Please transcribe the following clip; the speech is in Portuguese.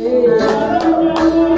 Ei.